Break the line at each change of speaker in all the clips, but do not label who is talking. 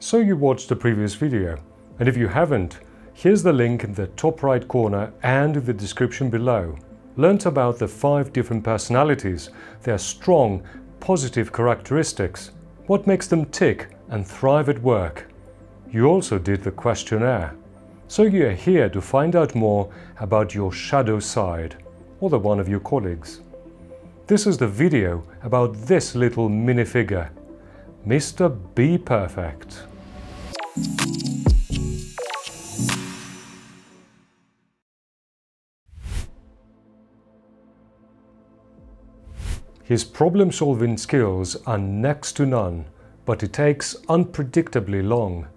So you watched the previous video, and if you haven't, here's the link in the top right corner and the description below. Learned about the five different personalities, their strong, positive characteristics, what makes them tick and thrive at work. You also did the questionnaire. So you're here to find out more about your shadow side, or the one of your colleagues. This is the video about this little minifigure, Mr. Be Perfect. His problem-solving skills are next to none, but it takes unpredictably long.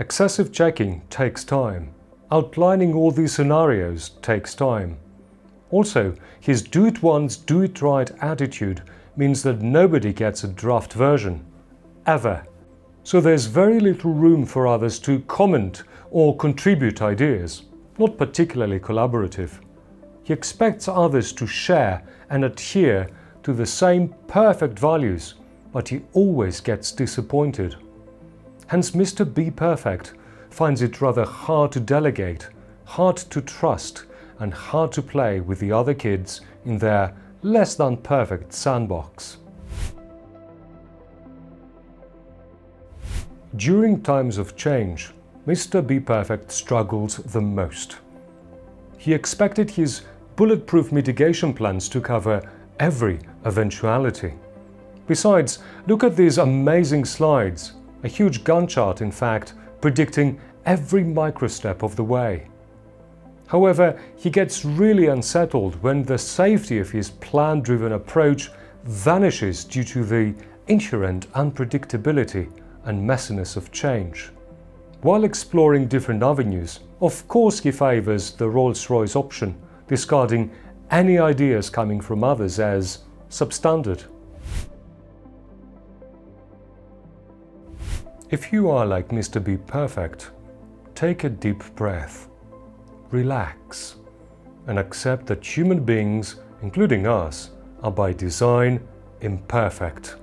Excessive checking takes time. Outlining all these scenarios takes time. Also, his do-it-once, do-it-right attitude means that nobody gets a draft version. Ever. So there's very little room for others to comment or contribute ideas, not particularly collaborative. He expects others to share and adhere to the same perfect values, but he always gets disappointed. Hence Mr. Be Perfect finds it rather hard to delegate, hard to trust, and hard to play with the other kids in their less than perfect sandbox. During times of change, Mr. Be Perfect struggles the most. He expected his bulletproof mitigation plans to cover every eventuality. Besides, look at these amazing slides, a huge Gantt chart in fact, predicting every microstep of the way. However, he gets really unsettled when the safety of his plan-driven approach vanishes due to the inherent unpredictability and messiness of change. While exploring different avenues, of course he favours the Rolls-Royce option, discarding any ideas coming from others as substandard. If you are like Mr. Be Perfect, take a deep breath, relax, and accept that human beings, including us, are by design imperfect.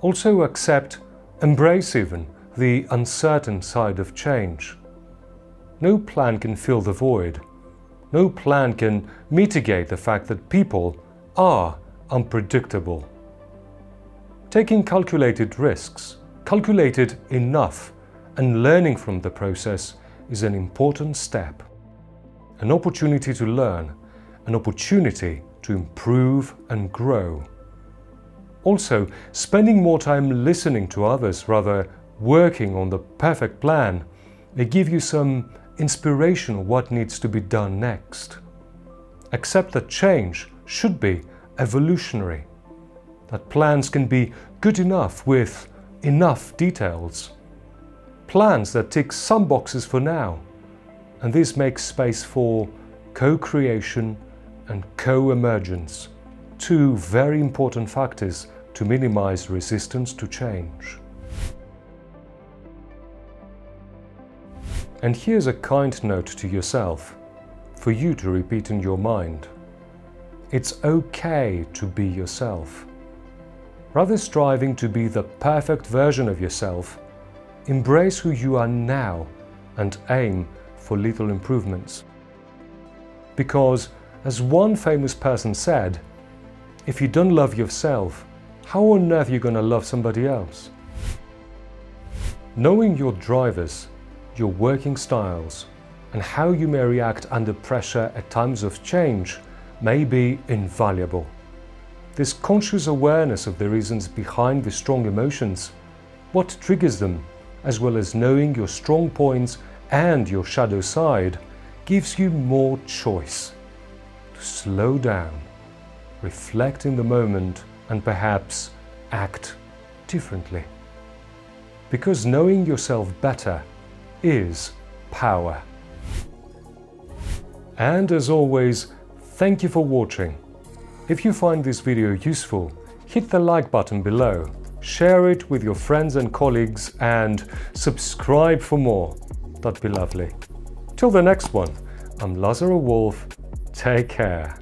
Also accept Embrace even the uncertain side of change. No plan can fill the void. No plan can mitigate the fact that people are unpredictable. Taking calculated risks, calculated enough, and learning from the process is an important step. An opportunity to learn, an opportunity to improve and grow. Also, spending more time listening to others rather working on the perfect plan may give you some inspiration of what needs to be done next. Accept that change should be evolutionary, that plans can be good enough with enough details. Plans that tick some boxes for now, and this makes space for co-creation and co-emergence two very important factors to minimize resistance to change. And here's a kind note to yourself, for you to repeat in your mind. It's okay to be yourself. Rather striving to be the perfect version of yourself, embrace who you are now and aim for little improvements. Because, as one famous person said, if you don't love yourself, how on earth are you going to love somebody else? Knowing your drivers, your working styles, and how you may react under pressure at times of change may be invaluable. This conscious awareness of the reasons behind the strong emotions, what triggers them, as well as knowing your strong points and your shadow side, gives you more choice to slow down reflect in the moment and perhaps act differently. Because knowing yourself better is power. And as always, thank you for watching. If you find this video useful, hit the like button below, share it with your friends and colleagues and subscribe for more. That'd be lovely. Till the next one, I'm Lazaro Wolf. Take care.